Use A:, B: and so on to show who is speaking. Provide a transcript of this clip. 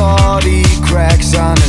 A: body cracks on